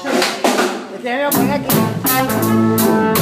我今儿回来给你